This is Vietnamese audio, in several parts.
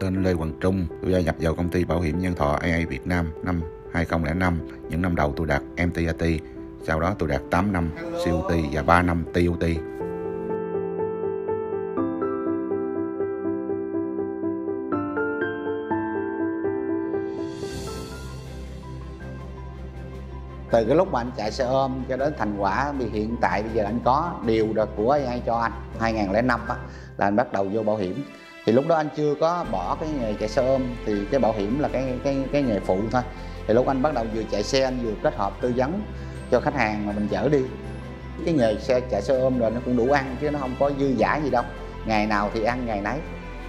tên Lê Hoàng Trung. Tôi gia nhập vào công ty bảo hiểm nhân thọ AA Việt Nam năm 2005. Những năm đầu tôi đạt MTAT, sau đó tôi đạt 8 năm CUT và 3 năm TUT. từ cái lúc mà anh chạy xe ôm cho đến thành quả thì hiện tại bây giờ anh có điều được của AI cho anh 2005 á là anh bắt đầu vô bảo hiểm thì lúc đó anh chưa có bỏ cái nghề chạy xe ôm, thì cái bảo hiểm là cái cái cái nghề phụ thôi. Thì lúc anh bắt đầu vừa chạy xe, anh vừa kết hợp tư vấn cho khách hàng mà mình chở đi. Cái nghề xe, chạy xe ôm rồi nó cũng đủ ăn chứ nó không có dư giả gì đâu. Ngày nào thì ăn, ngày nấy.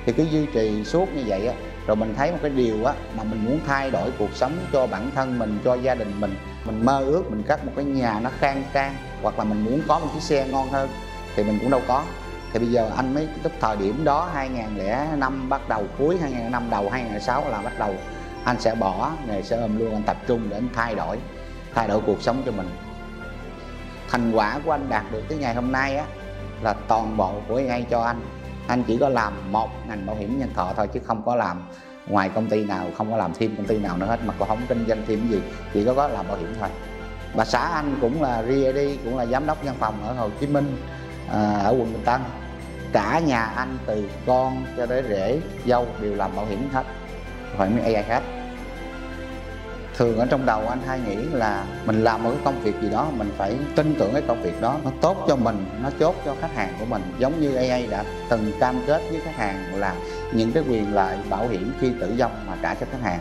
Thì cứ duy trì suốt như vậy á, rồi mình thấy một cái điều á, mà mình muốn thay đổi cuộc sống cho bản thân mình, cho gia đình mình. Mình mơ ước mình cất một cái nhà nó khang trang, hoặc là mình muốn có một chiếc xe ngon hơn, thì mình cũng đâu có thì bây giờ anh mới lúc thời điểm đó 2005 bắt đầu cuối 2005 đầu 2006 là bắt đầu anh sẽ bỏ nghề xe ôm luôn anh tập trung để anh thay đổi thay đổi cuộc sống cho mình. Thành quả của anh đạt được tới ngày hôm nay á là toàn bộ của ngay cho anh. Anh chỉ có làm một ngành bảo hiểm nhân thọ thôi chứ không có làm ngoài công ty nào không có làm thêm công ty nào nữa hết mà cũng không kinh doanh thêm gì chỉ có có làm bảo hiểm thôi. Bà xã anh cũng là RIAD cũng là giám đốc văn phòng ở Hồ Chí Minh à, ở quận Bình Tân cả nhà anh từ con cho tới rể dâu đều làm bảo hiểm hết. Phải mấy AI hết thường ở trong đầu anh hay nghĩ là mình làm một cái công việc gì đó mình phải tin tưởng cái công việc đó nó tốt cho mình nó chốt cho khách hàng của mình. Giống như AA đã từng cam kết với khách hàng là những cái quyền lợi bảo hiểm khi tử vong mà trả cho khách hàng.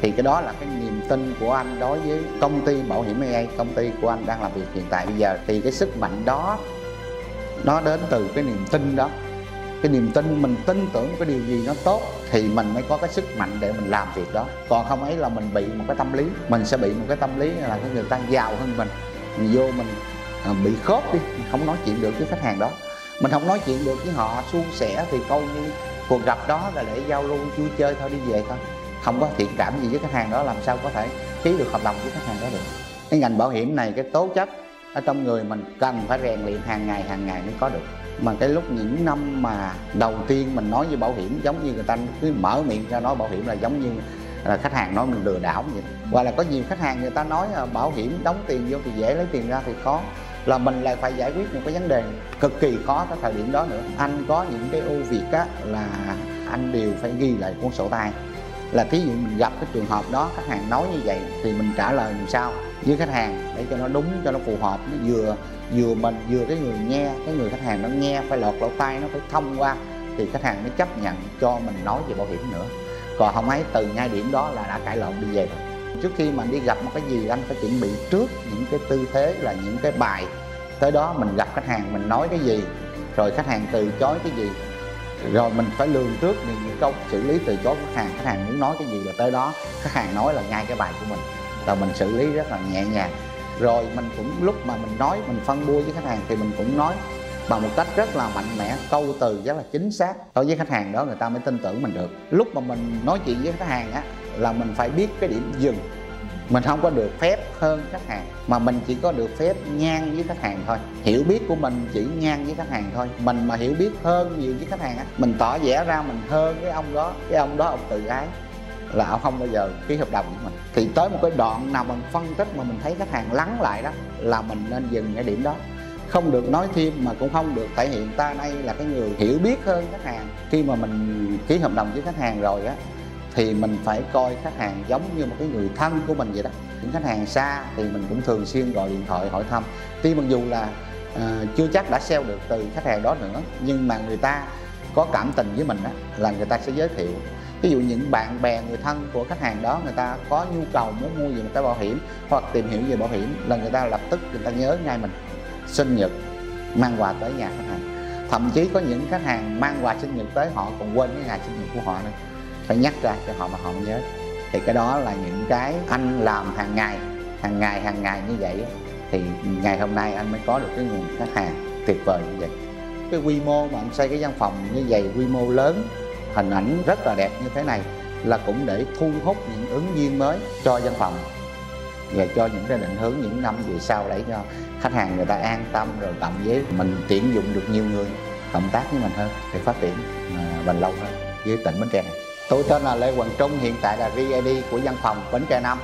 Thì cái đó là cái niềm tin của anh đối với công ty bảo hiểm AA, công ty của anh đang làm việc hiện tại bây giờ. Thì cái sức mạnh đó nó đến từ cái niềm tin đó. Cái niềm tin mình tin tưởng cái điều gì nó tốt thì mình mới có cái sức mạnh để mình làm việc đó. Còn không ấy là mình bị một cái tâm lý, mình sẽ bị một cái tâm lý là cái người ta giàu hơn mình. Mình vô mình à, bị khớp đi, mình không nói chuyện được với khách hàng đó. Mình không nói chuyện được với họ, suôn sẻ thì coi như cuộc gặp đó là để giao lưu, vui chơi thôi, đi về thôi. Không có thiện cảm gì với khách hàng đó, làm sao có thể ký được hợp đồng với khách hàng đó được. Cái ngành bảo hiểm này, cái tố chất ở trong người mình cần phải rèn luyện hàng ngày hàng ngày mới có được. Mà cái lúc những năm mà đầu tiên mình nói với bảo hiểm, giống như người ta cứ mở miệng ra nói bảo hiểm là giống như là khách hàng nói mình lừa đảo vậy. Hoặc là có nhiều khách hàng người ta nói là bảo hiểm đóng tiền vô thì dễ lấy tiền ra thì khó, là mình lại phải giải quyết một cái vấn đề cực kỳ khó cái thời điểm đó nữa. Anh có những cái ưu việt á là anh đều phải ghi lại cuốn sổ tay là thí dụ mình gặp cái trường hợp đó, khách hàng nói như vậy thì mình trả lời làm sao? Với khách hàng, để cho nó đúng, cho nó phù hợp, nó vừa vừa mình, vừa cái người nghe, cái người khách hàng nó nghe phải lọt lỗ tai, nó phải thông qua, thì khách hàng mới chấp nhận cho mình nói về bảo hiểm nữa. Còn không ấy, từ ngay điểm đó là đã cãi lộn đi về rồi. Trước khi mà đi gặp một cái gì, anh phải chuẩn bị trước những cái tư thế là những cái bài. Tới đó mình gặp khách hàng, mình nói cái gì, rồi khách hàng từ chối cái gì rồi mình phải lường trước những câu xử lý từ chối khách hàng. Khách hàng muốn nói cái gì là tới đó. Khách hàng nói là ngay cái bài của mình. Là mình xử lý rất là nhẹ nhàng. Rồi mình cũng lúc mà mình nói, mình phân bua với khách hàng thì mình cũng nói bằng một cách rất là mạnh mẽ, câu từ rất là chính xác. Đối với khách hàng đó người ta mới tin tưởng mình được. Lúc mà mình nói chuyện với khách hàng á, là mình phải biết cái điểm dừng mình không có được phép hơn khách hàng, mà mình chỉ có được phép ngang với khách hàng thôi. Hiểu biết của mình chỉ ngang với khách hàng thôi. Mình mà hiểu biết hơn nhiều với khách hàng á, mình tỏ vẻ ra mình hơn cái ông đó, cái ông đó ông tự ái, là ông không bao giờ ký hợp đồng với mình. Thì tới một cái đoạn nào mình phân tích mà mình thấy khách hàng lắng lại đó, là mình nên dừng cái điểm đó. Không được nói thêm mà cũng không được thể hiện ta đây là cái người hiểu biết hơn khách hàng. Khi mà mình ký hợp đồng với khách hàng rồi á thì mình phải coi khách hàng giống như một cái người thân của mình vậy đó. Những khách hàng xa thì mình cũng thường xuyên gọi điện thoại hỏi thăm. Tuy mặc dù là uh, chưa chắc đã sale được từ khách hàng đó nữa nhưng mà người ta có cảm tình với mình đó, là người ta sẽ giới thiệu. Ví dụ những bạn bè người thân của khách hàng đó người ta có nhu cầu muốn mua về một cái bảo hiểm hoặc tìm hiểu về bảo hiểm là người ta lập tức người ta nhớ ngay mình. Sinh nhật mang quà tới nhà khách hàng. Thậm chí có những khách hàng mang quà sinh nhật tới họ còn quên cái ngày sinh nhật của họ nữa phải nhắc ra cho họ mà họ nhớ. Thì cái đó là những cái anh làm hàng ngày hàng ngày hàng ngày như vậy thì ngày hôm nay anh mới có được cái nguồn khách hàng tuyệt vời như vậy. Cái quy mô mà anh xây cái văn phòng như vậy, quy mô lớn, hình ảnh rất là đẹp như thế này là cũng để thu hút những ứng viên mới cho văn phòng và cho những cái định hướng những năm về sau để cho khách hàng người ta an tâm rồi cộng với mình tuyển dụng được nhiều người, cộng tác với mình hơn để phát triển và bền lâu hơn với tỉnh Bến Tre này. Tôi tên là Lê Hoàng Trung, hiện tại là RID của văn phòng Bến Tre nam.